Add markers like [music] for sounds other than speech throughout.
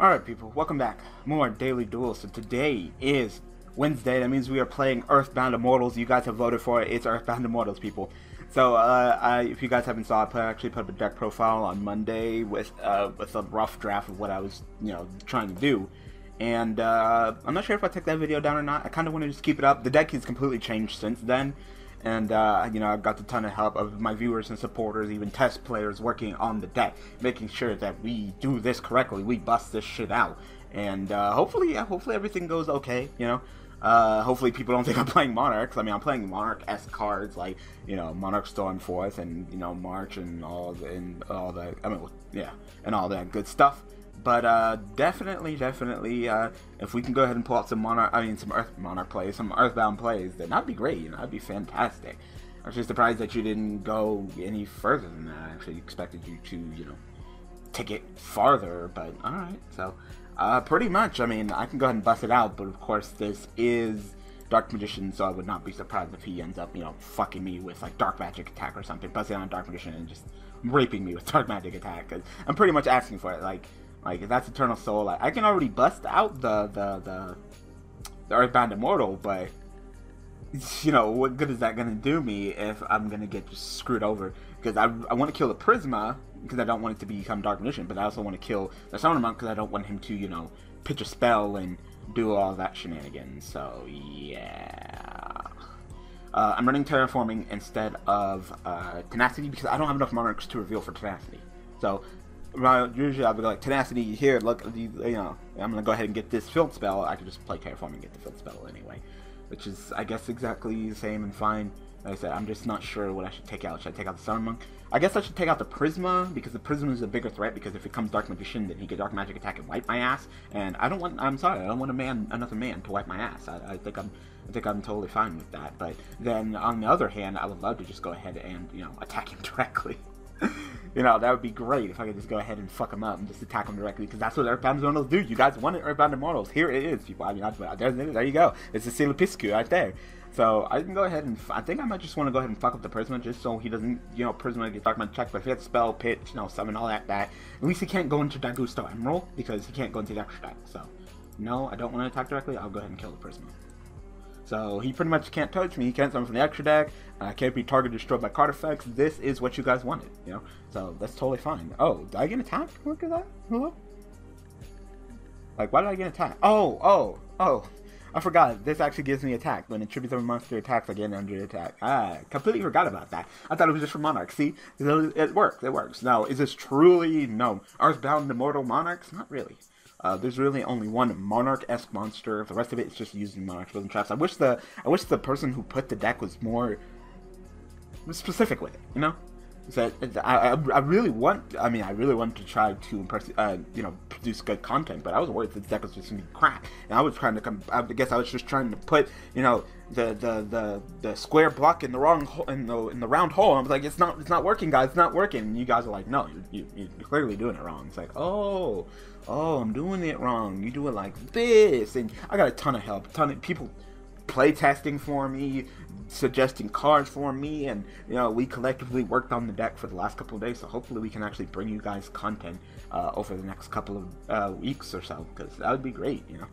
Alright people, welcome back. More Daily Duels. So today is Wednesday. That means we are playing Earthbound Immortals. You guys have voted for it. It's Earthbound Immortals, people. So, uh, I, if you guys haven't saw, I actually put up a deck profile on Monday with uh, with a rough draft of what I was, you know, trying to do. And uh, I'm not sure if I took that video down or not. I kind of want to just keep it up. The deck has completely changed since then and uh, you know I got a ton of help of my viewers and supporters, even test players working on the deck, making sure that we do this correctly, we bust this shit out, and uh, hopefully, yeah, hopefully everything goes okay, you know. Uh, hopefully people don't [laughs] think I'm playing Monarchs. I mean, I'm playing Monarch-s cards like you know Monarch Stormforth and you know March and all the, and all the I mean yeah and all that good stuff. But uh, definitely, definitely, uh, if we can go ahead and pull out some Monarch, I mean, some Earth Monarch plays, some Earthbound plays, then that'd be great. You know, that'd be fantastic. I was just surprised that you didn't go any further than that. I actually expected you to, you know, take it farther. But all right, so uh, pretty much. I mean, I can go ahead and bust it out. But of course, this is Dark Magician, so I would not be surprised if he ends up, you know, fucking me with like Dark Magic attack or something, busting on Dark Magician and just raping me with [laughs] Dark Magic attack. Cause I'm pretty much asking for it. Like like that's Eternal Soul. Like I can already bust out the the the, the Earthbound Immortal, but [laughs] you know what good is that gonna do me if I'm gonna get just screwed over? Because I, I want to kill the Prisma because I don't want it to become Dark Magician, but I also want to kill the Summoner Monk because I don't want him to you know pitch a spell and do all that shenanigans. So yeah. Uh, I'm running Terraforming instead of uh, Tenacity because I don't have enough Monarchs to reveal for Tenacity. So usually I'd be like, tenacity here, look, you know, I'm gonna go ahead and get this field spell. I could just play terraform and get the field spell anyway, which is, I guess, exactly the same and fine. Like I said, I'm just not sure what I should take out. Should I take out the Sun Monk? I guess I should take out the Prisma, because the Prisma is a bigger threat, because if it comes Dark Magician, then he could Dark Magic attack and wipe my ass, and I don't want, I'm sorry, I don't want a man, another man to wipe my ass. I, I think I'm, I think I'm totally fine with that, but then, on the other hand, I would love to just go ahead and, you know, attack him [laughs] directly. You know, that would be great if I could just go ahead and fuck them up and just attack them directly, because that's what Earthbound Immortals do. You guys wanted Earthbound Immortals. Here it is, people. I mean, I, there, there you go. It's a Aslla piscu right there. So I can go ahead and I think I might just want to go ahead and fuck up the Prisma just so he doesn't, you know, Prisma get Dark check. But if he has spell, pitch, you know, summon, all that, that at least he can't go into Daigusto Emeral because he can't go into the extra deck. So no, I don't want to attack directly. I'll go ahead and kill the Prisma. So he pretty much can't touch me. He can't summon from the extra deck. I can't be targeted destroyed by card effects. This is what you guys wanted, you know. So that's totally fine. Oh, did I get attacked? Look at that. Hello. Like, why did I get attacked? Oh, oh, oh. I forgot. This actually gives me attack. When it tributes of a monster attacks, I get under attack. Ah, completely forgot about that. I thought it was just for Monarch. See? It works. It works. Now, is this truly, no, Earthbound Immortal Monarchs? Not really. Uh, there's really only one Monarch-esque monster. The rest of it is just using Monarch building traps. I wish the I wish the person who put the deck was more specific with it. You know, that I, I really want. I mean, I really want to try to impress. Uh, you know, produce good content, but I was worried that the deck was just gonna be crap. And I was trying to come. I guess I was just trying to put you know the the the, the square block in the wrong hole in the in the round hole. I was like, it's not it's not working, guys. It's not working. And you guys are like, no, you, you you're clearly doing it wrong. It's like, oh oh, I'm doing it wrong. You do it like this. And I got a ton of help, a ton of people play testing for me, suggesting cards for me, and you know we collectively worked on the deck for the last couple of days. So hopefully we can actually bring you guys content uh, over the next couple of uh, weeks or so, because that would be great. You know,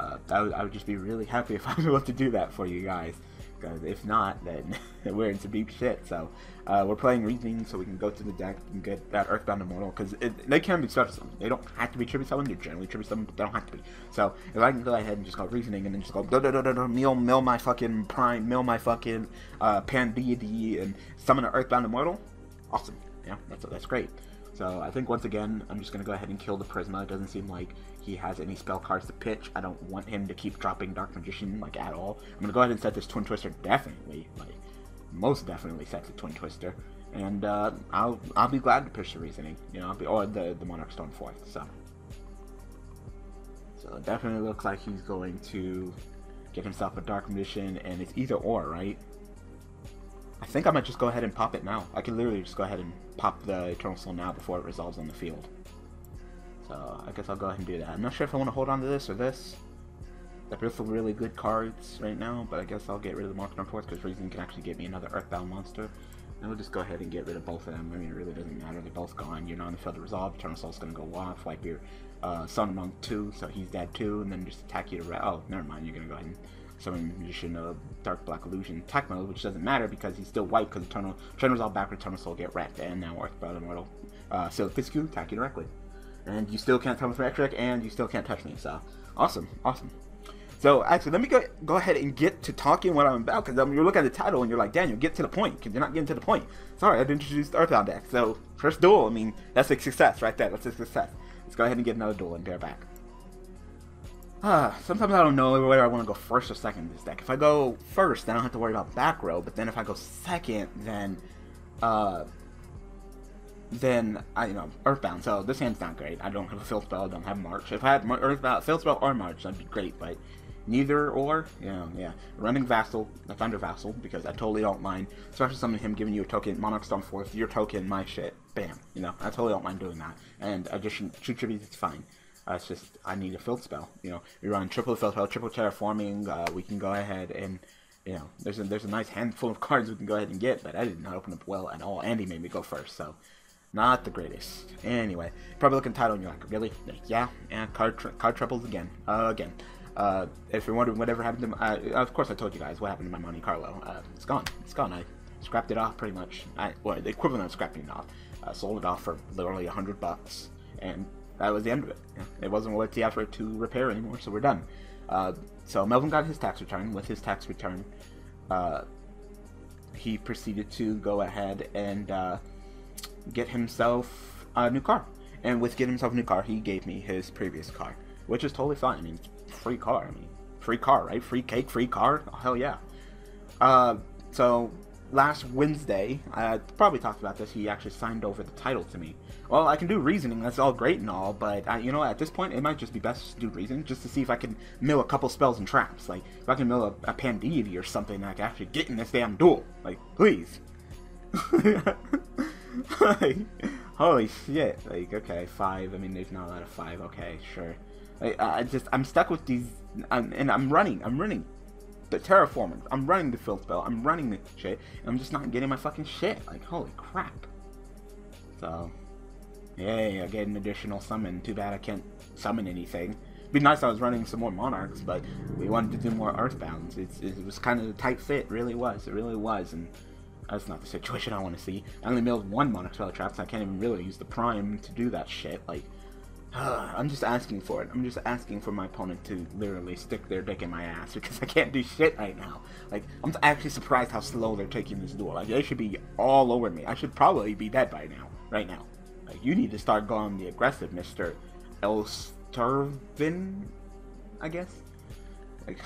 uh, I, would, I would just be really happy [laughs] if I was able to do that for you guys. Because if not, then [laughs] we're in some deep shit. So uh, we're playing Reasoning so we can go to the deck and get that Earthbound Immortal. Because they can be special. They don't have to be tribute summons. They're generally tribute summons, but they don't have to be. So if I can go ahead and just go Reasoning and then just go da da da da mill mill my fucking prime, mill my fucking uh, pan deity and summon an Earthbound Immortal, awesome. Yeah, that's that's great. So I think once again, I'm just gonna go ahead and kill the Prisma. It doesn't seem like he has any spell cards to pitch. I don't want him to keep dropping Dark Magician, like, at all. I'm gonna go ahead and set this Twin Twister definitely, like, most definitely set the Twin Twister. And, uh, I'll, I'll be glad to push the Reasoning, you know, or the, the Monarch Stormforth, so. So it definitely looks like he's going to get himself a Dark Magician, and it's either or, right? I think I might just go ahead and pop it now. I can literally just go ahead and pop the Eternal Soul now before it resolves on the field. So I guess I'll go ahead and do that. I'm not sure if I want to hold on to this or this. They're both really good cards right now, but I guess I'll get rid of the Monster Force because Reason can actually get me another Earthbound monster. And we'll just go ahead and get rid of both of them. I mean, it really doesn't matter. They're both gone. You're not on the field of resolve. Eternal Soul's going to go off, wipe your uh, Sun Monk 2, so he's dead too, and then just attack you to... Oh, never mind. You're going to go ahead and summon Magician of Dark Black Illusion attack mode, which doesn't matter because he's still white because Eternal... Eternal Resolve back Eternal Soul get wrecked. And now Earthbound Immortal uh, Seal Fitzcue attack you directly. And you still can't tell me from X-Ray, and you still can't touch me, so... Awesome, awesome. So actually, let me go go ahead and get to talking what I'm about because um, you're looking at the title and you're like, Daniel, get to the point because you're not getting to the point. Sorry, I didn't introduce Earthbound deck. So first duel, I mean, that's a success right there. That's a success. Let's go ahead and get another duel and bear back. Ah, sometimes I don't know whether I want to go first or second in this deck. If I go first, then I don't have to worry about back row. But then if I go second, then uh, then I you know Earthbound. So this hand's not great. I don't have a Field Spell. I don't have March. If I had Earthbound, Field Spell or March, that'd be great. But neither or, know, yeah. Running Vassal, a Thunder Vassal, because I totally don't mind, especially something him giving you a token, Monarch Stormforth, your token, my shit, bam, you know, I totally don't mind doing that. And I just shoot tribute, it's fine. Uh, it's just, I need a field spell, you know, we run triple field spell, triple terraforming, uh, we can go ahead and, you know, there's a, there's a nice handful of [laughs] cards we can go ahead and get, but I did not open up well at all. Andy made me go first, so not the greatest. Anyway, probably looking title and you're like, really? Yeah, and card, card troubles again, uh, again. Uh, if you're wondering whatever happened to my, uh, of course I told you guys what happened to my Monte Carlo. Uh, it's gone. It's gone. I scrapped it off pretty much. I, well, the equivalent of scrapping it off. I sold it off for literally a hundred bucks, and that was the end of it. It wasn't worth the effort to repair anymore, so we're done. Uh, so Melvin got his tax return. With his tax return, uh, he proceeded to go ahead and uh, get himself a new car. And with getting himself a new car, he gave me his previous car, which is totally fine. I mean, free car. I mean, free car, right? Free cake, free car. Oh, hell yeah. Uh, so last Wednesday, I probably talked about this. He actually signed over the title to me. Well, I can do reasoning. That's all great and all, but I, you know, at this point, it might just be best to do reasoning just to see if I can mill a couple spells and traps. Like if I can mill a, a or something, I can actually get in this damn duel. Like, please. [laughs] like, holy shit! Like, okay, five. I mean, there's not a lot of five. Okay, sure. I, I just I'm stuck with these, I'm, and I'm running. I'm running the terraforming. I'm running the field spell. I'm running the shit. And I'm just not getting my fucking shit. Like holy crap. So, yay! I get an additional summon. Too bad I can't summon anything. It'd be nice I was running some more monarchs, but we wanted to do more earthbounds. It's, it was kind of a tight fit. It really was. It really was. And that's not the situation I want to see. I only milled one monarch spell traps. So I can't even really use the prime to do that shit. Like [sighs] I'm just asking for it. I'm just asking for my opponent to literally stick their dick in my ass because [laughs] I can't do shit right now. Like, I'm actually surprised how slow they're taking this duel. Like, they should be all over me. I should probably be dead by now. Right now. Like, you need to start going the aggressive, Mr. Elsturvin, I guess? Like,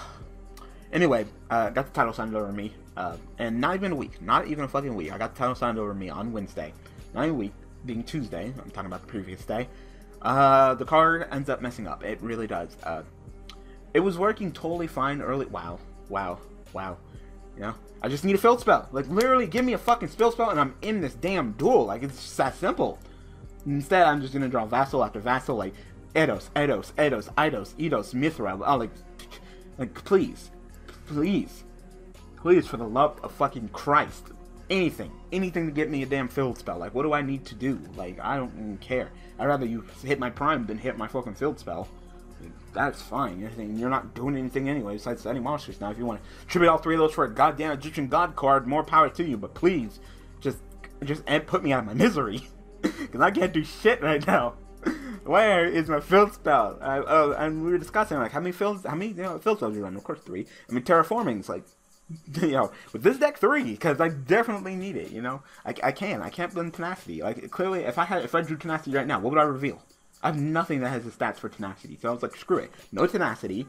[sighs] anyway, uh, got the title signed over me. Uh, and not even a week. Not even a fucking week. I got the title signed over me on Wednesday. Not even a week, being Tuesday. I'm talking about the previous day. Uh, the card ends up messing up. It really does. Uh, it was working totally fine early. Wow, wow, wow. You know, I just need a field spell. Like literally, give me a fucking field spell, and I'm in this damn duel. Like it's just that simple. Instead, I'm just gonna draw vassal after vassal, like Eidos, Eidos, Eidos, Eidos, Eidos, Mithra. Oh, like, like please, please, please, for the love of fucking Christ, anything, anything to get me a damn field spell. Like, what do I need to do? Like, I don't even care. I'd rather you hit my prime than hit my fucking field spell. Like, that's fine. You're, you're not doing anything anyway besides setting monsters. Now, if you want to tribute all three of those for a goddamn Egyptian god card, more power to you. But please, just just put me out of my misery. [laughs] Because I can't do shit right now. Where is my field spell? Oh, and we were discussing like how many fields, how many you know, field spells you run? Of course, three. I mean, terraforming's like [laughs] you know, with this deck three, because I definitely need it. You know, I, I can, I can't blend tenacity. Like clearly, if I had, if I drew tenacity right now, what would I reveal? I have nothing that has the stats for tenacity. So I was like, screw it, no tenacity,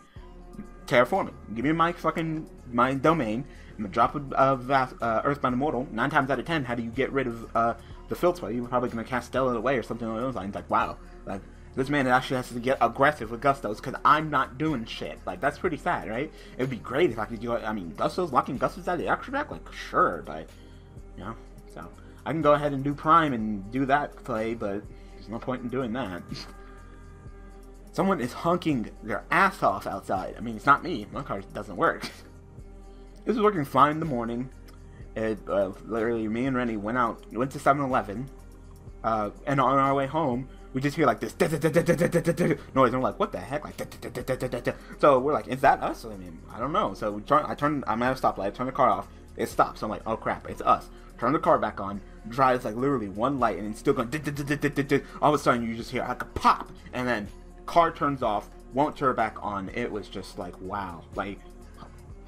terraforming. Give me my fucking my domain. I'm gonna drop a, uh, uh, Earthbound Immortal. Nine times out of ten, how do you get rid of uh, the spell? You're probably gonna cast Stella away or something along those lines. Like, wow, like this man actually has to get aggressive with Gustos because I'm not doing shit. Like, that's pretty sad, right? It would be great if I could do it. I mean, Gustos, locking Gustos out of the extra deck? Like, sure, but, you know, so. I can go ahead and do Prime and do that play, but there's no point in doing that. [laughs] Someone is hunking their ass off outside. I mean, it's not me. My car doesn't work. [laughs] This was working fine in the morning. It, uh, literally, me and Rennie went out, went to 7-Eleven, uh, and on our way home, we just hear like this noise, and we're like, what the heck? Like, so we're like, is that us? I mean, I don't know. So we turn, I turn, I'm at a stoplight, turn the car off, it stops. I'm like, oh crap, it's us. Turn the car back on, drives like literally one light, and it's still going. All of a sudden, you just hear like a pop, and then car turns off, won't turn back on. It was just like, wow, like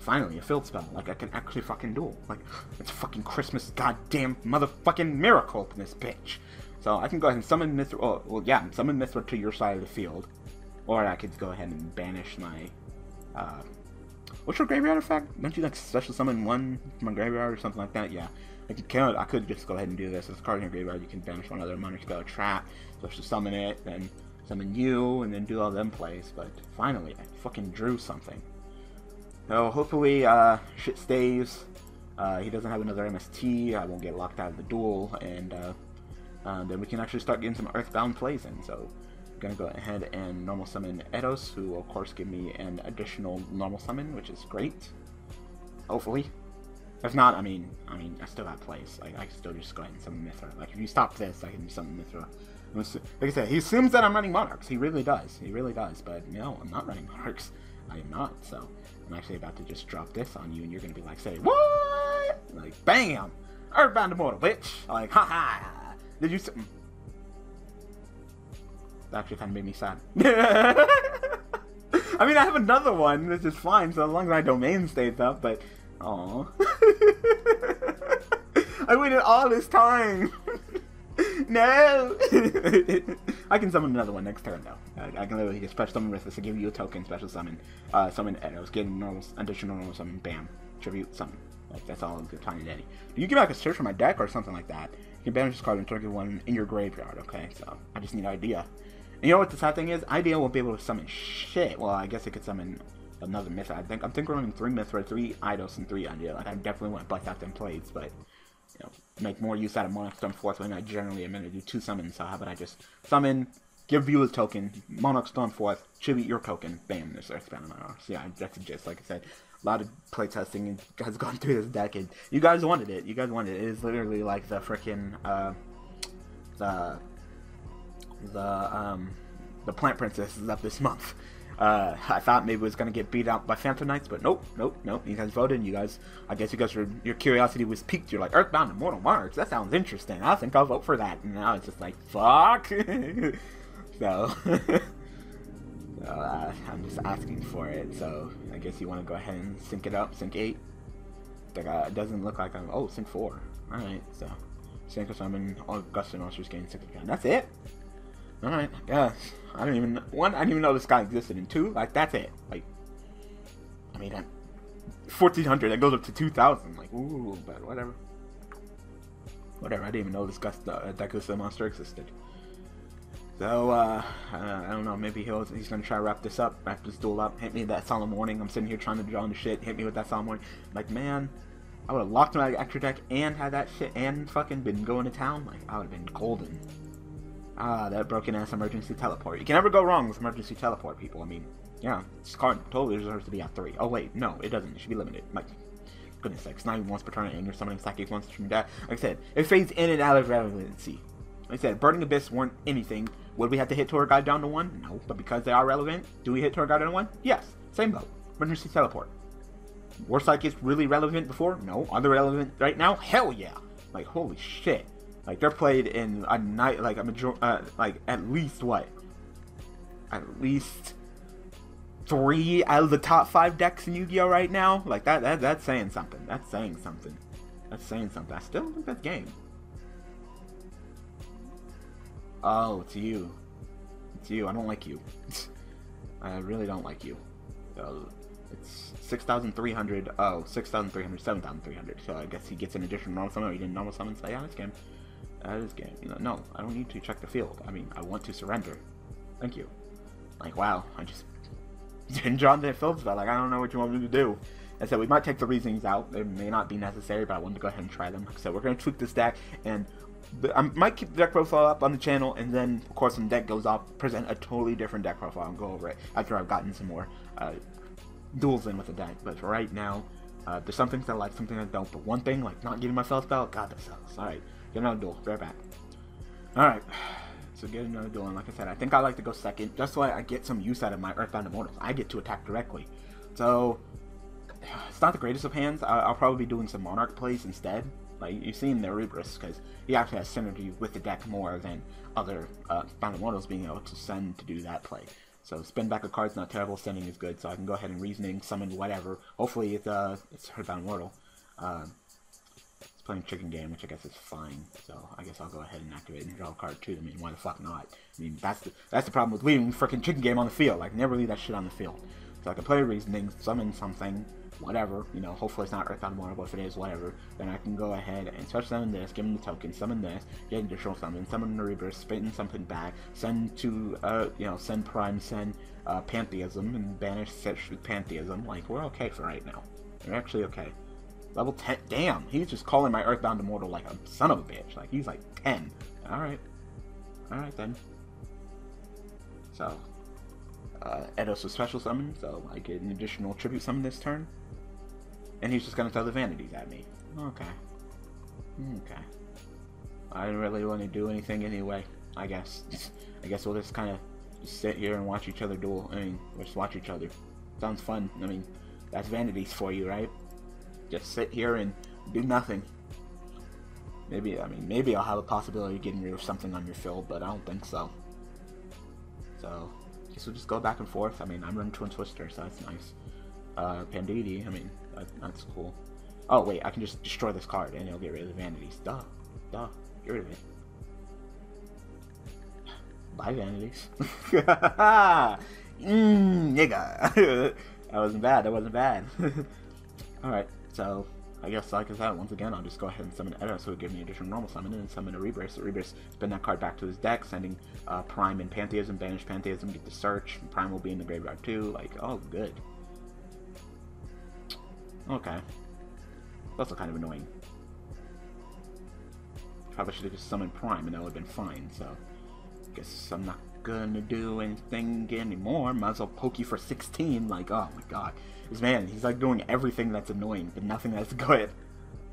finally a field spell. Like I can actually fucking duel. Like it's fucking Christmas goddamn motherfucking miracle in this bitch. So I can go ahead and summon Mithra. Oh, well, yeah, summon Mithra to your side of the field, or I could go ahead and banish my. Uh, what's your graveyard effect? Don't you like special summon one from a graveyard or something like that? Yeah, I could. I could just go ahead and do this. As a card in your graveyard, you can banish one other monarch spell trap, special summon it, then summon you, and then do all them plays. But finally, I fucking drew something. So hopefully, uh, shit stays. Uh, he doesn't have another MST. I won't get locked out of the duel, and uh, uh, then we can actually start getting some Earthbound plays in. So I'm going to go ahead and normal summon Eidos, who will of course give me an additional normal summon, which is great. Hopefully. If not, I mean, I mean, I still have plays. Like, I can still just go ahead and summon Mithra. Like, if you stop this, I can summon Mithra. Like I said, he assumes that I'm running Monarchs. He really does. He really does. But no, I'm not running Monarchs. [laughs] I am not. So I'm actually about to just drop this on you, and you're going to be like, say, what? Like, bam! Earthbound Immortal, bitch! Like, ha ha! Did you? Mm. That actually kind of made me sad. [laughs] I mean, I have another one, which is fine, so as long as my domain stays up. But, oh, [laughs] I waited all this time. [laughs] no. I can summon another one next turn though. I, I can literally just special summon with this to give you a token, special summon, uh, summon Eidos, get normal, additional normal summon, bam, tribute summon. Like that's all good tiny daddy. Do you can like a search for my deck or something like that can banish this card and target one in your graveyard, okay? So, I just need Idea. And you know what the sad thing is? Idea won't be able to summon shit. Well, I guess it could summon another Myth. I think I'm thinking running three Mithra, three Eidos, and three Idea. Like, I definitely want to bust out them plays, but, you know, make more use out of Monarch Storm Forth when I generally am to do two summons. So, how about I just summon, give you a token, Monarch Storm Forth, tribute your token, bam, there's Earthbound Monarchs. Yeah, that's just, like I said, a lot of playtesting and has [laughs] gone through this deck, and you guys wanted it. You guys wanted it. It is literally like the freaking uh, the the um, the Plant Princess up this month. [laughs] Uh, I thought maybe it was gonna get beat out by Phantom Knights, but nope, nope, nope. You guys voted. And you guys, I guess you guys were your curiosity was piqued. You're like Earthbound Immortal Monarchs. That sounds interesting. I think I'll vote for that. And now it's just like fuck. [laughs] so. Uh, I'm just asking for it, so I guess you want to go ahead and sync it up, sync 8. Like, uh, it doesn't look like I'm, oh, sync 4. Alright, so, sync or summon, Augustin Monsters gain sync again. That's it? Alright, I guess. I don't even, one, I didn't even know this guy existed, and two, like, that's it. Like, I mean, 1400, that goes up to 2000. Like, ooh, but whatever. Whatever, I didn't even know this guy, uh, that monster existed. So, uh, I don't know, maybe he'll, he's gonna try to wrap this up, wrap this duel up, hit me that solemn warning, I'm sitting here trying to draw into shit, hit me with that solemn warning, like, man, I would've locked my extra deck and had that shit and fucking been going to town, like, I would've been golden. Ah, that broken ass emergency teleport. You can never go wrong with emergency teleport, people, I mean, yeah, this card totally deserves to be at 3. Oh wait, no, it doesn't, it should be limited, like, goodness sakes, not even once per turn, and you're summoning psychic once from death. Like I said, it fades in and out of relevancy. Like I said, Burning Abyss weren't anything. Would we have to hit Tour Guide down to one? No. But because they are relevant, do we hit Tour Guide down to one? Yes. Same boat. Emergency Teleport. War Psychics really relevant before? No. Are they relevant right now? Hell yeah. Like, holy shit. Like, they're played in a night, like, a major, uh, like, at least what? At least three out of the top five decks in Yu-Gi-Oh! right now? Like, that, that that's saying something. That's saying something. That's saying something. I still think that's game. Oh, it's you. It's you. I don't like you. [laughs] I really don't like you. So it's 6,300. Oh, 6,300, 7,300. So I guess he gets an additional normal summon. He didn't normal summon. So yeah, this game. That is game. You know, no, I don't need to check the field. I mean, I want to surrender. Thank you. Like, wow, I just [laughs] didn't draw the field spell. Like, I don't know what you want me to do. And so we might take the reasonings out. They may not be necessary, but I wanted to go ahead and try them. So we're going to tweak this deck, and I might keep the deck profile up on the channel, and then, of course, when the deck goes up, present a totally different deck profile and go over it after I've gotten some more uh, duels in with the deck. But for right now, Uh, there's some things I like, some things I don't. But one thing, like not getting myself spell, God, that sucks. All right, get another duel. Right back. All right. [sighs] So get another duel, and like I said, I think I like to go second, just so I get some use out of my Earthbound Immortals. I get to attack directly. So, [sighs] it's not the greatest of hands. I'll probably be doing some Monarch plays instead. Like, you've seen the Erebus, because he actually has synergy with the deck more than other uh, Bound Immortals being able to send to do that play. So spin back a card's not terrible, sending is good, so I can go ahead and Reasoning, summon whatever. Hopefully it's, uh, it's Earthbound Immortal. Uh, it's playing Chicken Game, which I guess is fine, so I guess I'll go ahead and activate and draw a card too. I mean, why the fuck not? I mean, that's the, that's the problem with leaving freaking Chicken Game on the field. Like, never leave that shit on the field. So I can play Reasoning, summon something, whatever, you know, hopefully it's not Earthbound Immortal, but if it is, whatever, then I can go ahead and special summon this, give him the token, summon this, get additional summon, summon the Rebirth, spin something back, send to, uh, you know, send Prime, send uh, Pantheism, and banish Pantheism. Like, we're okay for right now. We're actually okay. Level 10, damn, he's just calling my Earthbound Immortal like a son of a bitch. Like, he's like 10. Alright. Alright then. So, uh, Eidos was special summon, so I get an additional tribute summon this turn. And he's just gonna throw the vanities at me. Okay. Okay. I didn't really want to do anything anyway, I guess. [laughs] I guess we'll just kind of sit here and watch each other duel. I mean, just watch each other. Sounds fun. I mean, that's vanities for you, right? Just sit here and do nothing. Maybe, I mean, maybe I'll have a possibility of getting rid of something on your field, but I don't think so. So, I guess we'll just go back and forth. I mean, I'm running Twin Twister, so that's nice. Uh, Panditi, I mean, that, that's cool. Oh, wait, I can just destroy this card and it'll get rid of the vanities. Duh. Duh. Get rid of it. Bye, vanities. Mmm, [laughs] nigga. [laughs] that wasn't bad. That wasn't bad. [laughs] Alright, so I guess like I said, once again, I'll just go ahead and summon Eidos, so it give me additional normal summon, and then summon a Rebirth. So Rebirth, spin that card back to his deck, sending uh, Prime and Pantheism, banish Pantheism, get the search. Prime will be in the graveyard too. Like, oh, good. Okay. That's kind of annoying. Probably should have just summoned Prime and that would have been fine, so... Guess I'm not gonna do anything anymore. Might as well poke you for 16. Like, oh my god. This man, he's like doing everything that's annoying, but nothing that's [laughs] good.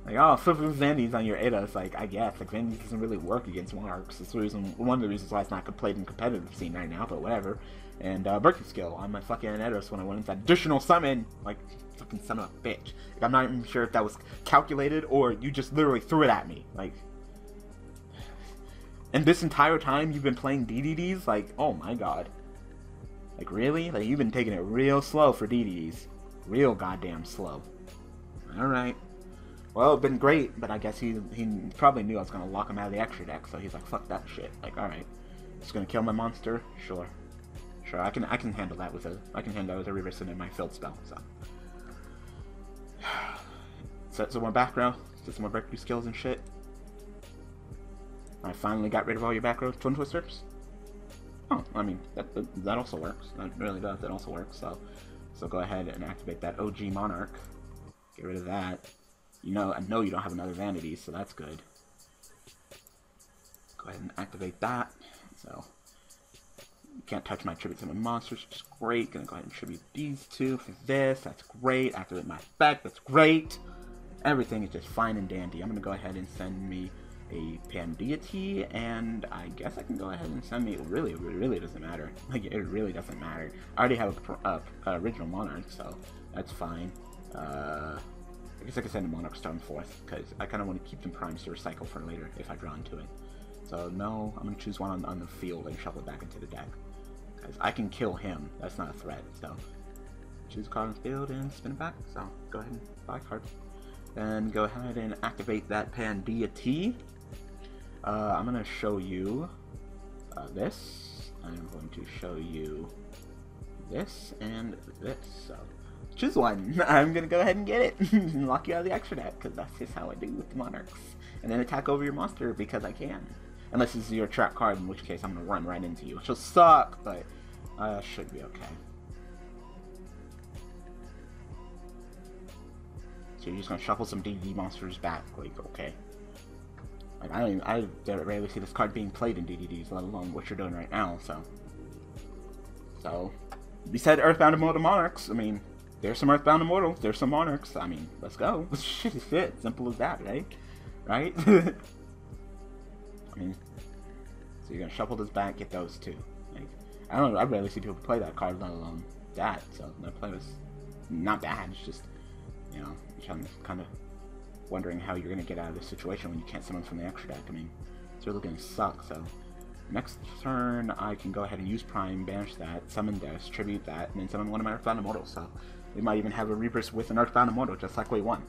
Like, oh, flip Zandy's on your Eidos. Like, I guess. Like, Zandy doesn't really work against. That's the reason, one of the reasons why it's not played in competitive scene right now, but whatever. And, uh, Breakthrough Skill on my fucking Eidos when I went into additional summon. Like, fucking son of a bitch. Like, I'm not even sure if that was calculated or you just literally threw it at me. Like, and this entire time you've been playing DDDs? Like, oh my god. Like, really? Like, you've been taking it real slow for DDDs. Real goddamn slow. Alright. Well, it's been great, but I guess he he probably knew I was to lock him out of the extra deck, so he's like, fuck that shit. Like, alright. Going to kill my monster? Sure. Sure, I can I can handle that with a I can handle that with a reverse in my field spell, so. Set some more background, set some more breakthrough skills and shit. I finally got rid of all your back row twin twisters. Oh, I mean, that, that, that also works. That really does. That also works. So, so go ahead and activate that OG Monarch. Get rid of that. You know, I know you don't have another Vanity, so that's good. Go ahead and activate that. So, you can't touch my tribute my monsters, which is great. Gonna go ahead and tribute these two for this. That's great. Activate my effect. That's great. Everything is just fine and dandy. I'm gonna go ahead and send me a Pandeity, and I guess I can go ahead and send me, really, really doesn't matter. [laughs] Like, it really doesn't matter. I already have a, a, a original Monarch, so that's fine. Uh, I guess I can send a Monarch Stormforth, because I kind of want to keep them primes to recycle for later, if I draw into it. So, no, I'm to choose one on, on the field and shuffle it back into the deck. Because I can kill him, that's not a threat, so... Choose a card on the field and spin it back, so go ahead and buy a card. Then go ahead and activate that Pandeity. Uh, I'm to show you uh, this. I'm going to show you this and this. So choose one. [laughs] I'm to go ahead and get it [laughs] and lock you out of the extra deck because that's just how I do with the Monarchs. And then attack over your monster because I can. Unless this is your trap card, in which case I'm going to run right into you, which will suck, but uh, should be okay. So you're just going to shuffle some DD monsters back, like, okay. Like, I don't even, I rarely see this card being played in DDDs, let alone what you're doing right now, so. So, we said Earthbound Immortal Monarchs, I mean, there's some Earthbound Immortals. There's some Monarchs. I mean, let's go. [laughs] Shit is it. Simple as that, right? Right? [laughs] I mean, so you're gonna shuffle this back, get those two. Like, I don't know. I rarely see people play that card, let alone that. So that play was not bad. It's just, you know, I'm kind of wondering how you're gonna get out of this situation when you can't summon from the extra deck. I mean, it's really gonna suck. So next turn, I can go ahead and use Prime, banish that, summon this, tribute that, and then summon one of my Earthbound Immortals. So we might even have a Reapers with an Earthbound Immortal, just like we won.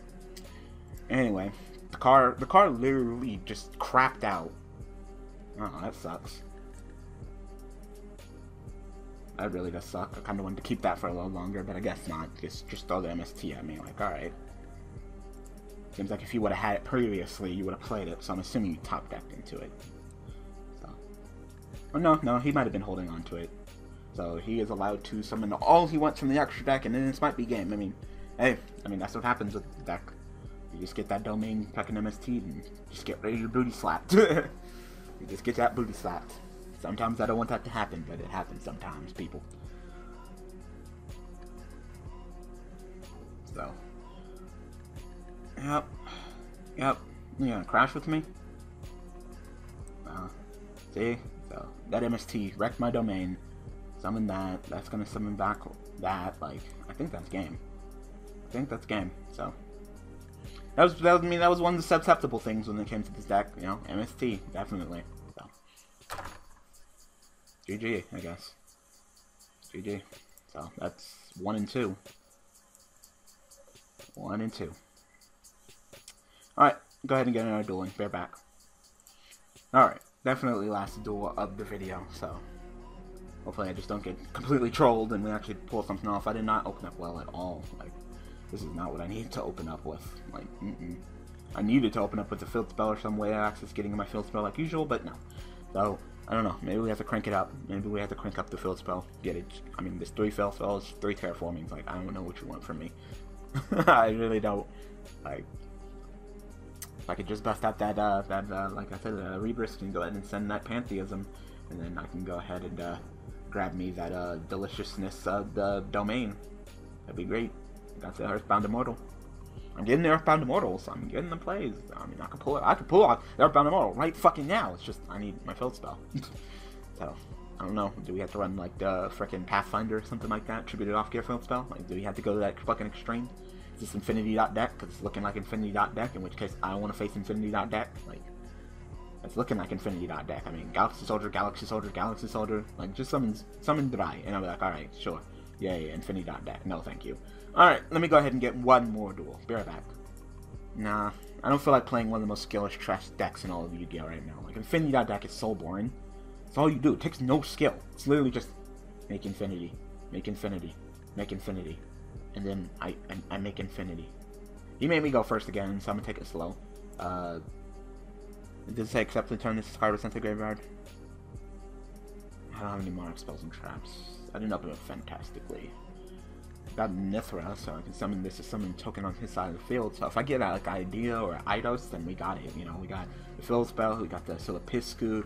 Anyway, the car, the car literally just crapped out. Oh, that sucks. That really does suck. I kind of wanted to keep that for a little longer, but I guess not. Just, just throw the MST at me. Like, alright. Seems like if you would have had it previously, you would have played it, so I'm assuming you top decked into it. So. Oh, no, no, he might have been holding on to it. So he is allowed to summon all he wants from the extra deck, and then this might be game. I mean, hey, I mean, that's what happens with the deck. You just get that domain pecking MST and just get ready to booty slapped. [laughs] you just get that booty slapped. Sometimes I don't want that to happen, but it happens sometimes, people. So. Yep. Yep. You gonna crash with me? Uh, see? So, that MST wrecked my domain. Summon that. That's gonna summon back that. Like, I think that's game. I think that's game. So. That was, that was, I mean, that was one of the susceptible things when it came to this deck, you know, MST, definitely. GG, I guess. GG. So, that's one and two. One and two. Alright, go ahead and get another dueling. Bear back. Alright, definitely last duel of the video, so hopefully I just don't get completely trolled and we actually pull something off. I did not open up well at all. Like, this is not what I need to open up with. Like, mm -mm. I needed to open up with a field spell or some way of access getting my field spell like usual, but no. So, I don't know. Maybe we have to crank it up. Maybe we have to crank up the field spell. Get it. I mean, there's three field spells, three terraformings. Like, I don't know what you want from me. [laughs] I really don't. Like, if I could just bust out that, uh, that uh, like I said, uh, go ahead and send that Pantheism, and then I can go ahead and uh, grab me that uh, deliciousness of the domain. That'd be great. That's the Earthbound Immortal. I'm getting the Earthbound Immortals. I'm getting the plays. I mean, I can pull it. I can pull off the Earthbound Immortal right fucking now. It's just I need my field spell. [laughs] so I don't know. Do we have to run like the freaking Pathfinder or something like that? Tributed off gear field spell? Like, do we have to go to that fucking extreme? Is this Infinity Dot deck? Because it's looking like Infinity Dot deck. In which case, I don't want to face Infinity Dot deck. Like, it's looking like Infinity Dot deck. I mean, Galaxy Soldier, Galaxy Soldier, Galaxy Soldier. Like, just summon, summon Dry, and I'll be like, all right, sure, yeah, yeah, Infinity Dot deck. No, thank you. All right, let me go ahead and get one more duel. Be right back. Nah, I don't feel like playing one of the most skillish trash decks in all of Yu-Gi-Oh right now. Like, Infinity Dot deck is so boring. It's all you do. It takes no skill. It's literally just make Infinity, make Infinity, make Infinity, and then I, I, I make Infinity. He made me go first again, so I'm gonna take it slow. Uh, does it say except to turn this card sent to graveyard? I don't have any monarch spells and traps. I didn't open it fantastically. Got Mithra, so I can summon this to summon token on his side of the field. So if I get a, like Idea or Eidos, then we got it. You know, we got the field spell, we got the Aslla piscu,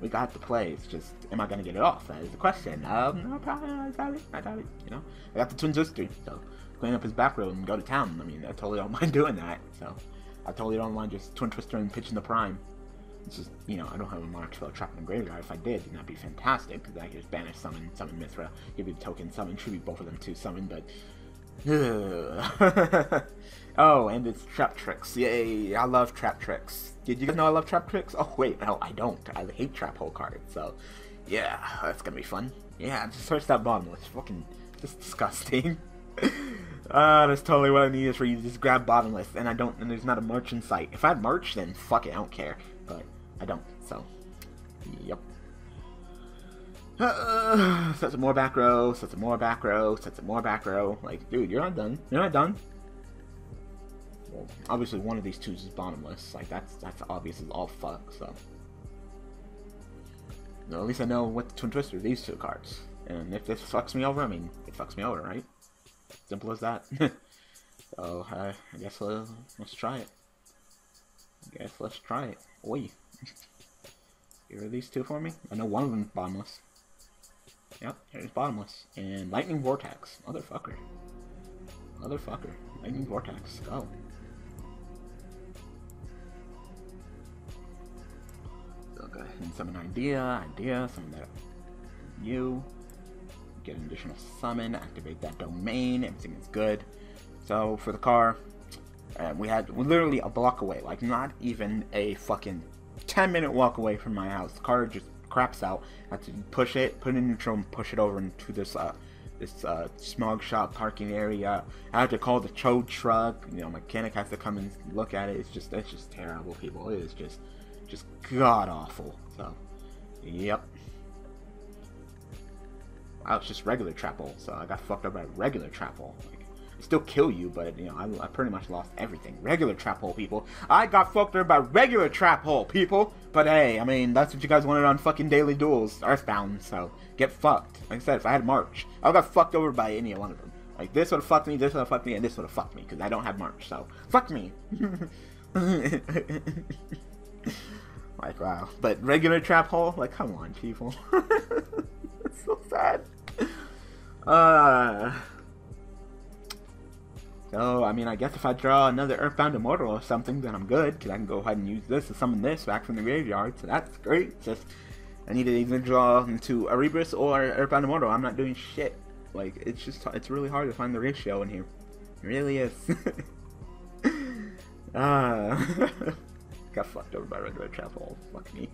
we got the play. It's just, am I gonna get it off? That is the question. Um, no, probably, I it. I it. You know, I got the Twin Twister, so clean up his back row and go to town. I mean, I totally don't [laughs] mind doing that. So I totally don't mind just Twin Twister and pitching the Prime. It's just, you know, I don't have a Monarch spell trapped in the graveyard. If I did, then that'd be fantastic, because I could just banish summon, summon Mithra, give you the token, summon, tribute both of them to summon, but... [laughs] oh, and it's Trap Tricks. Yay, I love Trap Tricks. Did you guys know I love Trap Tricks? Oh, wait, no, I don't. I hate Trap Hole cards, so... Yeah, that's gonna be fun. Yeah, just search that bottomless. Fucking, just disgusting. [laughs] Ah, uh, that's totally what I need is for you to just grab bottomless, and I don't, and there's not a merch in sight. If I had merch, then fuck it, I don't care. I don't, so, yep. Uh, [sighs] set some more back row, set some more back row, set some more back row. Like, dude, you're not done. You're not done. Well, obviously one of these two is bottomless. Like, that's that's obvious as all fuck, so. No, at least I know what the Twin Twister these two cards. And if this fucks me over, I mean, it fucks me over, right? Simple as that. [laughs] so, uh, I guess uh, let's try it. I guess let's try it. Oi. Here are these two for me. I know one of them's bottomless. Yep, there's bottomless. And lightning vortex. Motherfucker. Motherfucker. Lightning Vortex. Go. So go ahead and summon idea, idea, summon that you. Get an additional summon, activate that domain, everything is good. So for the car, uh, we had literally a block away, like not even a fucking 10 minute walk away from my house. The car just craps out. I had to push it, put it in neutral, and push it over into this uh, this uh, smog shop parking area. I have to call the tow truck. You know, mechanic has to come and look at it. It's just it's just terrible, people. It is just just god awful. So, yep. Wow, it's just regular trap hole. So I got fucked up by regular trap hole. Like, still kill you, but you know, I, I, pretty much lost everything. Regular trap hole, people. I got fucked up by regular trap hole, people. But hey, I mean, that's what you guys wanted on fucking Daily Duels, Earthbound, so get fucked. Like I said, if I had March, I got fucked over by any one of them. Like, this would have fucked me, this would have fucked me, and this would have fucked me, because I don't have March, so fuck me. [laughs] like, wow. But regular trap hole? Like, come on, people. [laughs] it's so sad. Uh... So, I mean, I guess if I draw another Earthbound Immortal or something, then I'm good, because I can go ahead and use this to summon this back from the graveyard, so that's great. just, I need to either draw into Erebus or Earthbound Immortal. I'm not doing shit. Like, it's just, it's really hard to find the ratio in here. It really is. [laughs] Ah, [laughs] got fucked over by regular trap hole. Fuck me.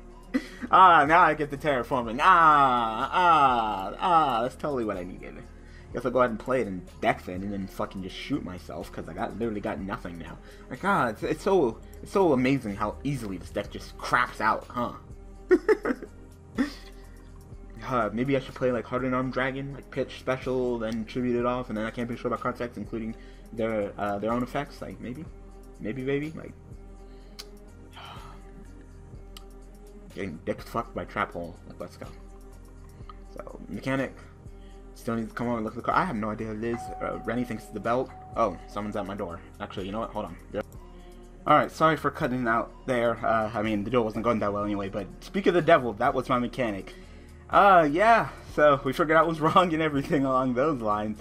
[laughs] ah, now I get the terraforming. Ah, ah, ah, that's totally what I needed guess I'll go ahead and play it in deck then and then fucking just shoot myself because I got literally got nothing now. Like God, it's, it's so it's so amazing how easily this deck just craps out, huh? [laughs] uh, maybe I should play like Hardened Arm Dragon, like pitch special, then tribute it off, and then I can't be sure about card effects, including their uh, their own effects. Like maybe, maybe, maybe, like [sighs] getting dick fucked by trap hole. Like let's go. So mechanic, Still need to come over and look at the car. I have no idea who it is. Uh, Rennie thinks it's the belt. Oh, someone's at my door. Actually, you know what? Hold on. Alright, sorry for cutting out there. Uh, I mean, the duel wasn't going that well anyway, but speak of the devil, that was my mechanic. Uh, yeah, so we figured out what was [laughs] wrong and everything along those lines.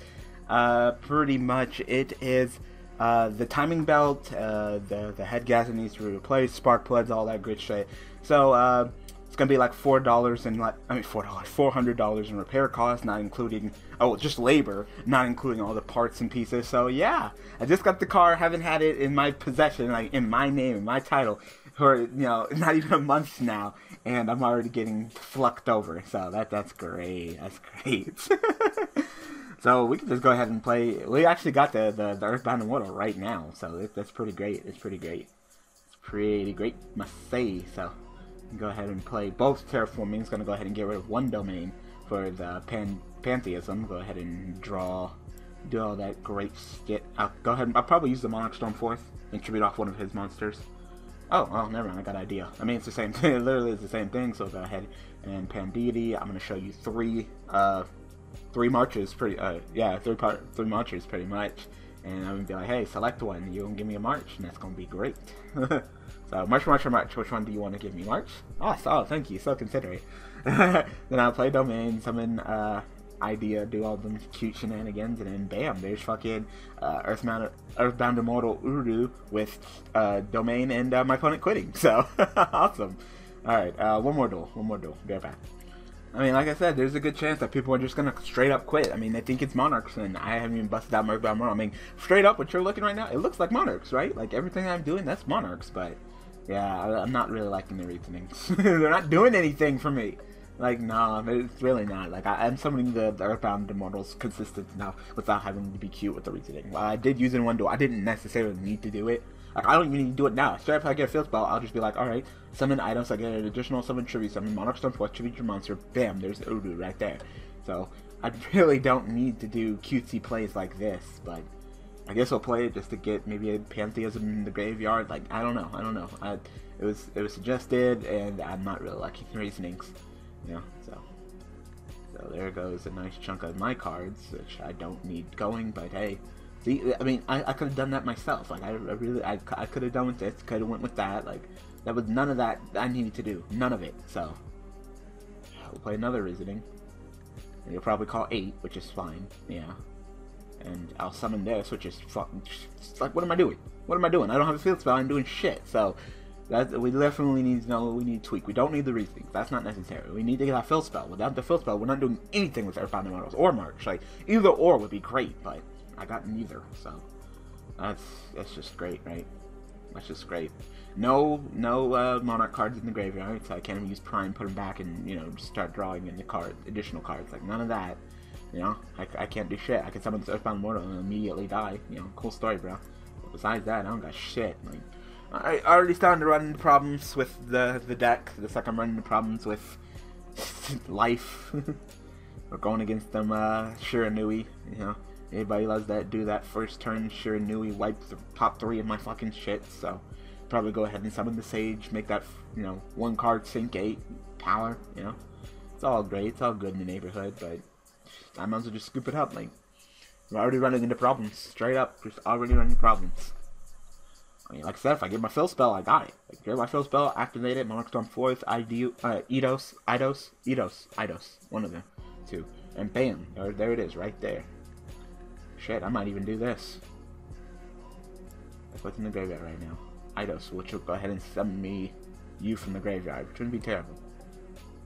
Uh, pretty much it is, uh, the timing belt, uh, the, the head gasket needs to be replaced, spark plugs, all that good shit. So, uh, it's gonna be like four dollars and like I mean four dollars, four hundred dollars in repair costs, not including oh just labor, not including all the parts and pieces. So yeah, I just got the car, haven't had it in my possession, like in my name, in my title, for you know [laughs] not even a month now, and I'm already getting flucked over. So that that's great. That's great. [laughs] so we can just go ahead and play. We actually got the the, the Earthbound Immortal right now, so it, that's pretty great. It's pretty great. It's pretty great, must say. So go ahead and play both terraforming. It's going to go ahead and get rid of one domain for the pan pantheism. Go ahead and draw, do all that great skit. I'll go ahead. And, I'll probably use the Monarch Storm Forth and tribute off one of his monsters. Oh, well, never mind. I got an idea. I mean, it's the same [laughs] thing. It literally is the same thing. So go ahead and Pan Deity. I'm going to show you three, uh, three marches. Pretty, uh, yeah, three part, three marches, pretty much. And I'm gonna be like, hey, select one. You gonna give me a march, and that's gonna be great. [laughs] So, March, or March, which one do you want to give me? March? Oh, so, thank you, so considerate. [laughs] then I'll play Domain, summon, uh, idea, do all them cute shenanigans, and then bam, there's fucking uh, Earthbound, Earthbound Immortal Uru with uh, Domain and uh, my opponent quitting. [laughs] So, [laughs] awesome. Alright, uh, one more duel, one more duel. Right back. I mean, like I said, there's a good chance that people are just gonna straight up quit. I mean, they think it's Monarchs, and I haven't even busted out Merc Balmoral. I mean, straight up, what you're looking right now, it looks like Monarchs, right? Like everything I'm doing, that's Monarchs, but yeah, I, am not really liking the reasonings. [laughs] They're not doing anything for me. Like, nah, it's really not. Like, I, am summoning the, the Earthbound Immortals consistent enough without having to be cute with the reasoning. Well, I did use it in one duel. I didn't necessarily need to do it. Like, I don't even need to do it now. Straight if I get a field spell, I'll just be like, alright, summon items, I get an additional summon tribute, summon Monarch Stormforth, tribute your monster, bam, there's the Uru right there. So, I [laughs] really don't need to do cutesy plays like this, but I guess I'll play it just to get maybe a pantheism in the graveyard. Like I don't know, I don't know. I, it was it was suggested, and I'm not really liking the reasonings. Know, so so there goes a nice chunk of my cards, which I don't need going. But hey, see, I mean, I, I could have done that myself. Like I, I really, I, I could have done with this, could have went with that. Like that was none of that I needed to do, none of it. So we'll play another reasoning. And you'll probably call eight, which is fine. Yeah. and I'll summon this, which is fucking like, what am I doing? What am I doing? I don't have a field spell. I'm doing shit. So that we definitely need to know. We need to tweak. We don't need the Reasoning. That's not necessary. We need to get that fill spell. Without the fill spell, we're not doing anything with Earthbound Immortals or March. Like either or would be great, but I got neither. So that's that's just great, right? That's just great. No, no uh, Monarch cards in the graveyard, so I can't even use Prime, put them back, and you know just start drawing in the card, additional cards. Like none of that. You know, I, I can't do shit. I can summon this Earthbound Immortal and immediately die. You know, cool story, bro. But besides that, I don't got shit. Like I already started to run into problems with the the deck. Looks like I'm running into problems with [laughs] life. [laughs] We're going against them uh, Shiranui, you know. Anybody loves that do that first turn Shiranui wipe the top three of my fucking shit, so probably go ahead and summon the Sage, make that, you know, one card sink eight power, you know. It's all great, it's all good in the neighborhood, but I might as well just scoop it up, like, we're already running into problems, straight up, just already running problems. I mean, like I said, if I get my fill spell, I got it. Like, get my fill spell, activate it, Monarch Stormforth, ID, uh, Eidos, Eidos, Eidos, Eidos, one of them, two. And bam, there, there it is, right there. Shit, I might even do this. Like, what's in the graveyard right now? Eidos, which will go ahead and summon me, you from the graveyard, which wouldn't be terrible.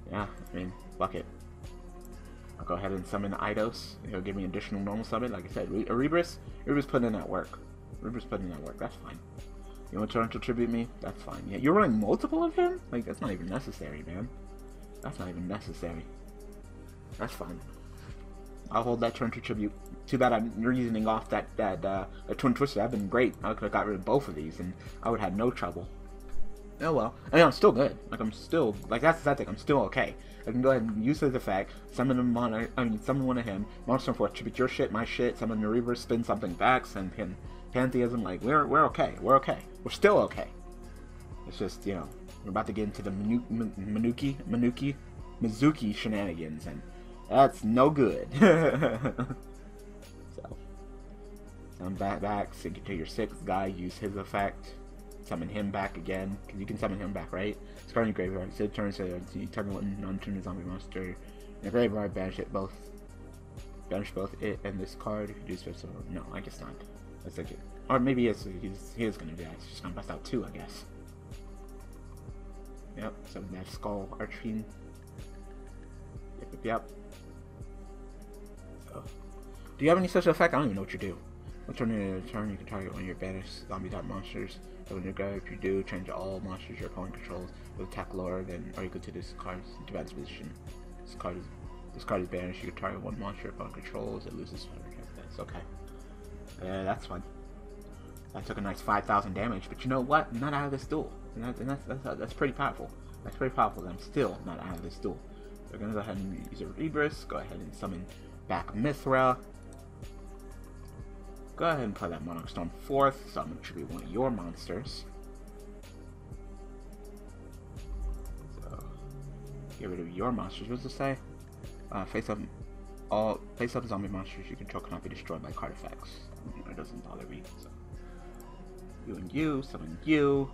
Yeah, I mean, fuck it. I'll go ahead and summon Eidos. He'll give me additional normal summon. Like I said, Erebus, Erebus putting in that work. Erebus putting in that work. That's fine. You want to turn to tribute me? That's fine. Yeah, you're running multiple of him? Like, that's not even necessary, man. That's not even necessary. That's fine. I'll hold that turn to tribute. Too bad I'm reasoning off that that uh, twin twister. I've been great. I could have got rid of both of these, and I would have had no trouble. Oh well. I mean, I'm still good. Like I'm still like that's the sad thing. I'm still okay. I can go ahead and use his effect, summon him on. I mean, summon one of him. Monster Force tribute your shit, my shit. Summon the reverse, spin something back, send pin pantheism. Like we're we're okay. We're okay. We're still okay. It's just you know we're about to get into the Manuki Manuki Mizuki shenanigans, and that's no good. [laughs] so summon back back, sync it to your sixth guy. Use his effect. Summon him back again, because you can summon him back, right? Discard your graveyard. Instead, turn to you target one non-turn zombie monster. In the graveyard, banish it both. Banish both it and this card. Do special, oh, no, I guess not. That's like it. Or maybe he's, he's, he is gonna do that. He's just gonna bust out two, I guess. Yep, so that skull archfiend. Yep, yep, yep. So, do you have any special effect? I don't even know what you do. When turning in a turn, you can target one of your banished zombie type monsters. When you go, if you do, change all monsters your opponent controls with attack lower, then or go to this card's defense position. This card is this card is banished. You can target one monster your opponent controls. It loses. That's okay. Yeah, that's fine. I took a nice 5,000 damage, but you know what? I'm not out of this duel. And, that, and that's, that's, that's pretty powerful. That's pretty powerful I'm still not out of this duel. We're going to go ahead and use a Rebris, go ahead and summon back Mithra. Go ahead and play that Monarch Storm 4th, summon should be one of your monsters. So, get rid of your monsters. What's it say? Uh, face up all face up zombie monsters you control cannot be destroyed by card effects. It doesn't bother me. So. You and you, summon you.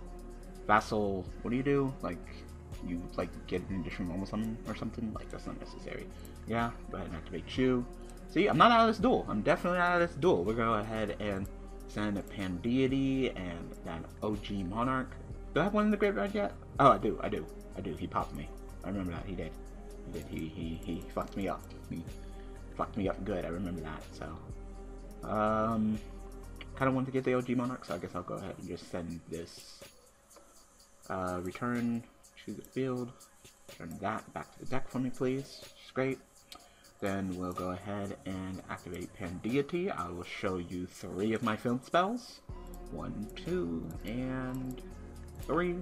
Vassal, what do you do? Like, you like get an additional normal summon or something? Like, that's not necessary. Yeah, go ahead and activate you. See, I'm not out of this duel. I'm definitely out of this duel. We're going to go ahead and send a Pandeity and that OG Monarch. Do I have one in the graveyard yet? Oh, I do, I do, I do. He popped me. I remember that. He did. He did. He, he, he fucked me up. He fucked me up good. I remember that. So, um, kind of want to get the OG Monarch, so I guess I'll go ahead and just send this. Uh, return to the field. Turn that back to the deck for me, please. It's great. Then we'll go ahead and activate Pandeity. I will show you three of my film spells. One, two, and three.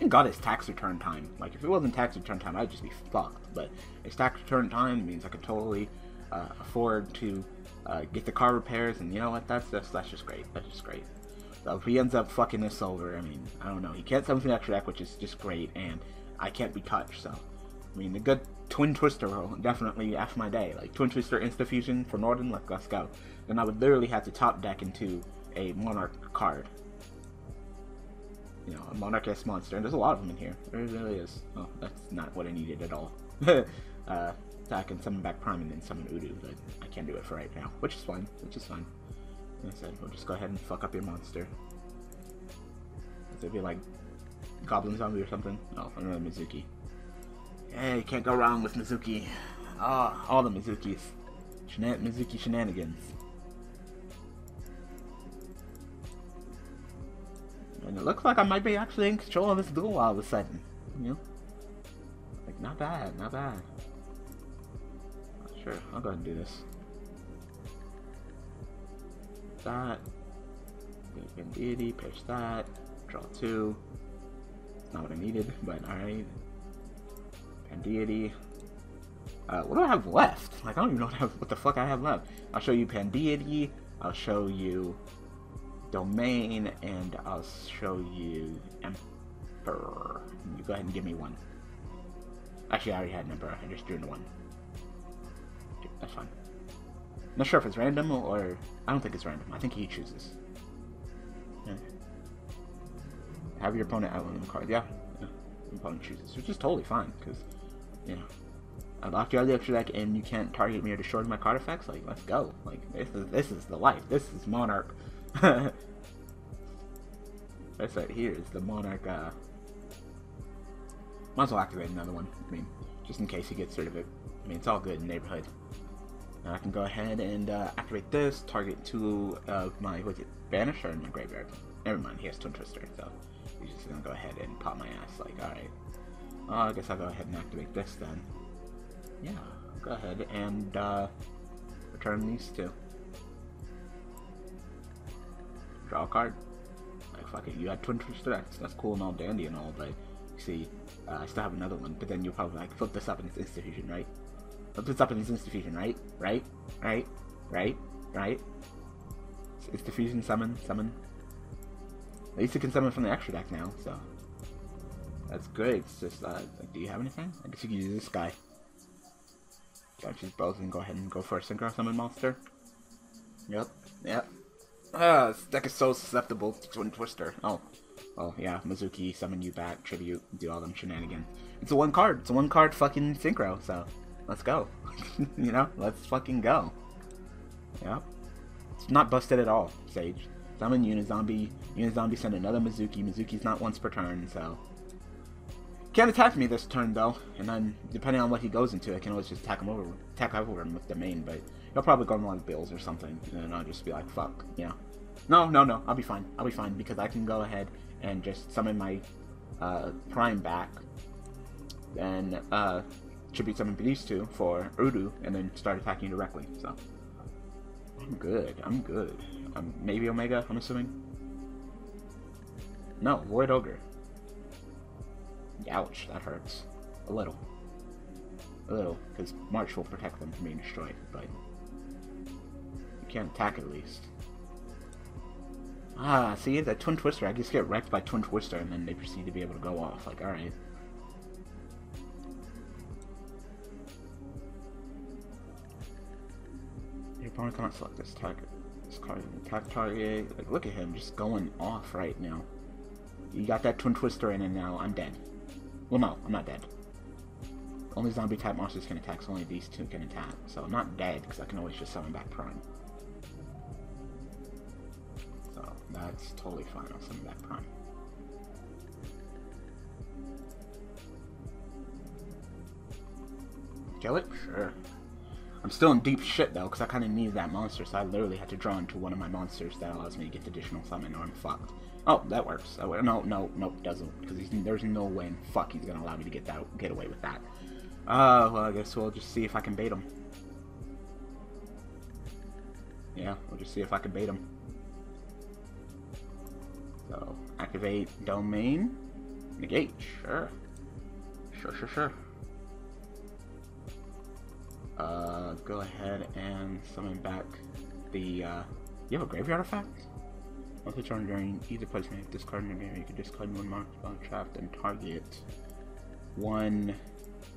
And God, it's tax return time. Like, if it wasn't tax return time, I'd just be fucked. But it's tax return time means I could totally uh, afford to uh, get the car repairs, and you know what? That's, that's that's just great. That's just great. So if he ends up fucking this over, I mean, I don't know. He can't summon an extra deck, which is just great, and I can't be touched. So, I mean, the good Twin Twister will definitely after my day. Like Twin Twister Insta Fusion for Norden, like let's go. Then I would literally have to top deck into a Monarch card you know, a Monarch monster, and there's a lot of them in here. There really is. Oh, that's not what I needed at all. [laughs] uh, attack and summon back Prime and then summon Udu, but I can't do it for right now, which is fine, which is fine. Like I said, we'll just go ahead and fuck up your monster. It'd be like Goblin Zombie or something. Oh, another Mezuki. Hey, can't go wrong with Mezuki. Ah, all the Mezukis. Mezuki shenanigans. And it looks like I might be actually in control of this duel all of a sudden. You know? Like, not bad, not bad. Sure, I'll go ahead and do this. That. Deity, pitch that. Draw two. Not what I needed, but alright. Pandeity. Uh, what do I have left? Like, I don't even know what, have, what the fuck I have left. I'll show you Pandeity. I'll show you Domain, and I'll show you Emperor. You go ahead and give me one. Actually, I already had an Emperor. I just drew the one. That's fine. Not sure if it's random or... I don't think it's random. I think he chooses. Yeah. Have your opponent out one of card. Yeah. yeah. opponent chooses, which is totally fine, because, you know, I locked you out of the extra deck and you can't target me or destroy my card effects. Like, let's go. Like, this is this is the life. This is Monarch. [laughs] That's right here is the Monarch, uh... Might as well activate another one. I mean, just in case he gets rid of it. I mean, it's all good in neighborhood. Now I can go ahead and uh, activate this, target two of my, what's it, Banisher in my graveyard. Never mind, he has Twin Twister, so he's just gonna go ahead and pop my ass, like, alright. Well, I guess I'll go ahead and activate this then. Yeah, go ahead and uh, return these two. Draw a card. Like, fuck it, you had Twin Twister, that's, that's cool and all dandy and all, but you see, uh, I still have another one, but then you'll probably like flip this up in it's institution, right? Flip this up in it's institution, right? Right? Right? Right? Right? It's, it's diffusion, summon, summon. At least you can summon from the extra deck now, so that's great. It's just, uh, do you have anything? I guess you can use this guy. Don't choose both and go ahead and go for a synchro summon monster. Yep, yep. Ah, this deck is so susceptible to Twin Twister. Oh, Oh, yeah, Mezuki, summon you back, tribute, do all them shenanigans. It's a one card. It's a one card fucking synchro, so let's go. [laughs] you know, let's fucking go. Yep. It's not busted at all, Sage. Summon Unizombie. Unizombie send another Mezuki. Mezuki's not once per turn, so. Can't attack me this turn, though. And then, depending on what he goes into, I can always just attack him over, attack over him with the main, but he'll probably go on like bills or something, and I'll just be like, fuck, know. No, no, no, I'll be fine. I'll be fine, because I can go ahead and just summon my uh, Prime back, and uh, tribute summon these two for Udu, and then start attacking directly. So I'm good. I'm good. Um, maybe Omega. I'm assuming. No, Void Ogre. Ouch, that hurts. A little. A little, because March will protect them from being destroyed, but you can't attack at least. Ah, see, that Twin Twister, I just get wrecked by Twin Twister, and then they proceed to be able to go off. Like, alright. Your opponent cannot select this target. This card attack target. Like, look at him just going off right now. You got that Twin Twister in, and now I'm dead. Well, no, I'm not dead. Only zombie type monsters can attack, so only these two can attack. So I'm not dead, because I can always just summon back Prime. So that's totally fine. I'll send that prime. Kill it? Sure. I'm still in deep shit though, because I kind of need that monster, so I literally had to draw into one of my monsters that allows me to get the additional summon, or I'm fucked. Oh, that works. Oh, no, no, no, doesn't, because there's no way in fuck he's gonna allow me to get that, get away with that. Uh, well, I guess we'll just see if I can bait him. Yeah, we'll just see if I can bait him. So, activate domain. Negate, sure. Sure, sure, sure. Uh, go ahead and summon back the, uh, you have a graveyard artifact? Once it's turn during either placement, discard in your game, you can discard one monster spell trapped and target one,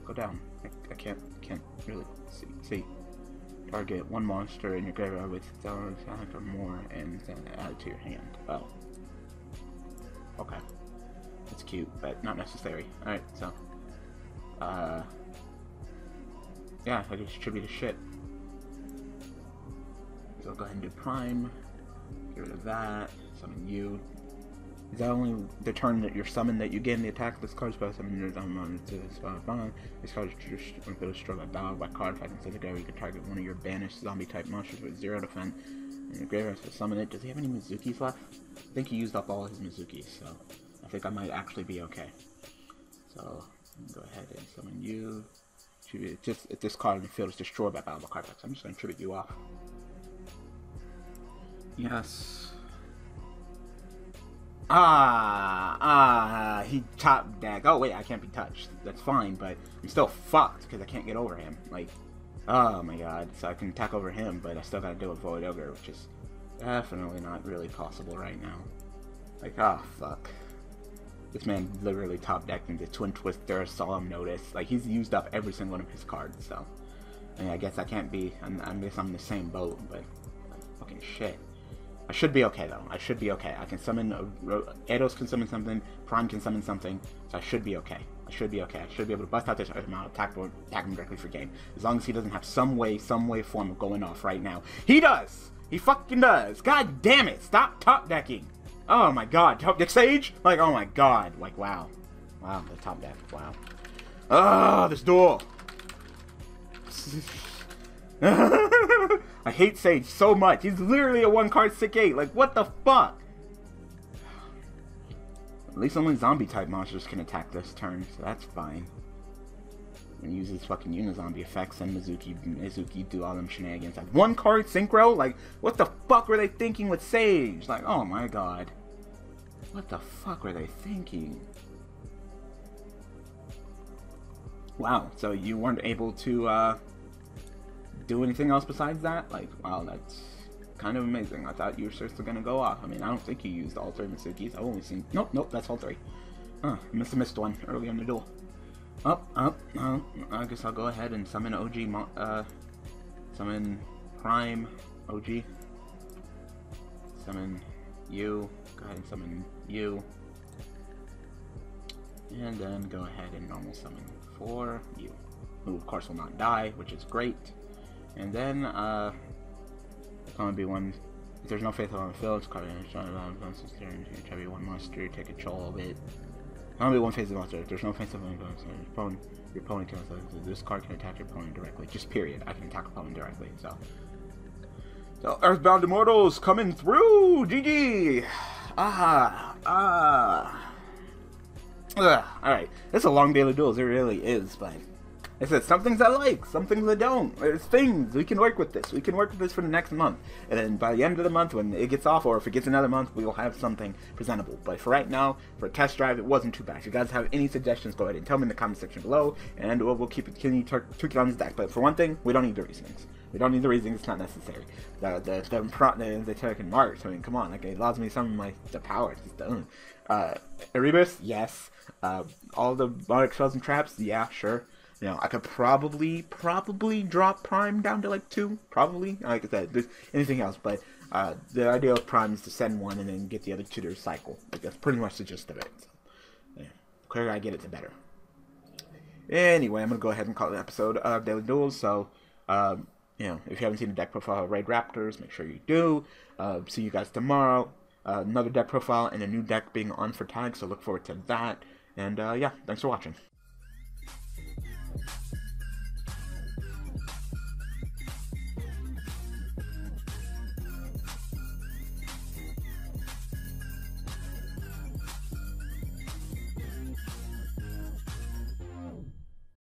go down. I, I can't, can't really see, see. Target one monster in your graveyard with attack or more and then add it to your hand. Well, Okay. That's cute, but not necessary. Alright, so. Uh. yeah, I just distribute the shit. So I'll go ahead and do Prime. Of that. Summon you. Is that only the turn that you're summoned that you gain the attack? This supposed to summon your summon to this uh, bond. This card is to destroy by battle by card. I can say go, you can target one of your banished zombie type monsters with zero defense. And your graveyard to summon it. Does he have any Mezukis left? I think he used up all his Mezukis, so I think I might actually be okay. So go ahead and summon you. Just if this card in the field is destroyed by battle by card I'm just gonna tribute you off. Yes. Ah, ah, he top deck. Oh wait, I can't be touched. That's fine, but I'm still fucked because I can't get over him. Like, oh my god. So I can attack over him, but I still gotta deal with Void Ogre, which is definitely not really possible right now. Like, oh, fuck. This man literally top decked into Twin Twister, Solemn Notice. Like, he's used up every single one of his cards, so. I mean, I guess I can't be, I'm, I guess I'm the same boat, but, fucking shit. I should be okay though. I should be okay. I can summon, a, Eidos can summon something, Prime can summon something, so I should be okay. I should be okay. I should be able to bust out this amount, attack, attack him directly for game. As long as he doesn't have some way, some way form of going off right now. He does! He fucking does! God damn it! Stop top decking! Oh my god, top deck Sage? Like, oh my god. Like, wow. Wow, the top deck. Wow. Ah, this duel! [laughs] [laughs] I hate Sage so much. He's literally a one card sick 8. Like, what the fuck? At least only zombie type monsters can attack this turn, so that's fine. And uses fucking Unizombie effects and Mezuki Mezuki do all them shenanigans. Like one card synchro? Like, what the fuck were they thinking with Sage? Like, oh my god. What the fuck were they thinking? Wow, so you weren't able to uh do anything else besides that? Like, wow, that's kind of amazing. I thought you were still gonna go off. I mean, I don't think you used all three Mezukis. I've only seen... Nope, nope, that's all three. Oh, must have missed one early in the duel. Up, up, up. I guess I'll go ahead and summon OG, uh, summon Prime OG. Summon you. Go ahead and summon you. And then go ahead and normal summon for you. Who, of course, will not die, which is great. And then, uh, gonna be one. If there's no faith on the field, it's card to try to be one monster, take control of it. Gonna be one of monster. If there's no face on the field, your opponent, your opponent can. This card can attack your opponent directly. Just period. I can attack opponent directly. So, so Earthbound Immortals coming through. GG. Ah, ah. Ugh. All right. It's a long daily duels. It really is, but I said, some things I like, some things I don't. There's things. We can work with this. We can work with this for the next month. And then by the end of the month, when it gets off, or if it gets another month, we will have something presentable. But for right now, for a test drive, it wasn't too bad. If you guys have any suggestions, go ahead and tell me in the comment section below, and we'll, we'll keep continue tweaking on this deck. But for one thing, we don't need the reasonings. We don't need the reasonings. It's not necessary. The the the the, the Turkic March. I mean, come on. Like it allows me some of my the power. It's just. Uh, Erebus, yes. Uh, all the Bardic spells and traps, yeah, sure. You know, I could probably probably drop Prime down to like two, probably. Like I said, there's anything else, but uh, the idea of Prime is to send one and then get the other two to recycle. Like that's pretty much the gist of it. So, yeah. The quicker I get it, the better. Anyway, I'm gonna go ahead and call it an episode of Daily Duels. So, um, you know, if you haven't seen the deck profile of Raid Raptors, make sure you do. Uh, see you guys tomorrow. Uh, another deck profile and a new deck being on for tag, so look forward to that. And uh, yeah, thanks for watching.